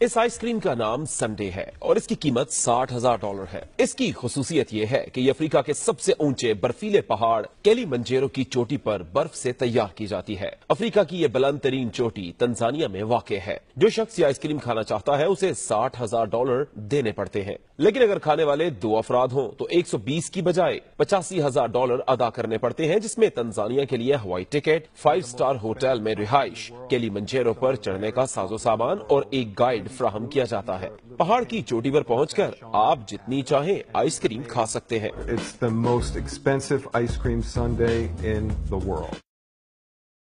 इस आइसक्रीम का नाम संडे है और इसकी कीमत साठ हज़ार डॉलर है। इसकी खसूसियत यह है कि अफ्रीका के सबसे ऊँचे बर्फीले पहाड़ केली मंजेरो की चोटी पर बर्फ़ से तैयार की जाती है। अफ्रीका की ये बुलंद तरीन चोटी तंजानिया में वाक़ है। जो शख्स ये आइसक्रीम खाना चाहता है, उसे साठ हज़ार डॉलर देने पड़ते हैं। लेकिन अगर खाने वाले दो अफराद हों तो 120 की बजाय पचासी हज़ार डॉलर अदा करने पड़ते हैं, जिसमें तंजानिया के लिए हवाई टिकट फाइव स्टार होटल में रिहाइश केली मंजेरो पर चढ़ने का साजो सामान और एक गाइड फ्राहम किया जाता है। पहाड़ की चोटी पर पहुंचकर आप जितनी चाहे आइसक्रीम खा सकते हैं। It's the most expensive ice cream sundae in the world